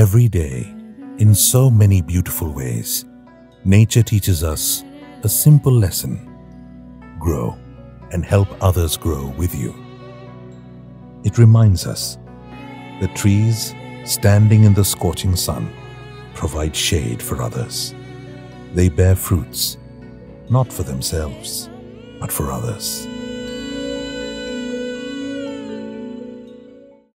Every day, in so many beautiful ways, nature teaches us a simple lesson grow and help others grow with you. It reminds us that trees standing in the scorching sun provide shade for others. They bear fruits, not for themselves, but for others.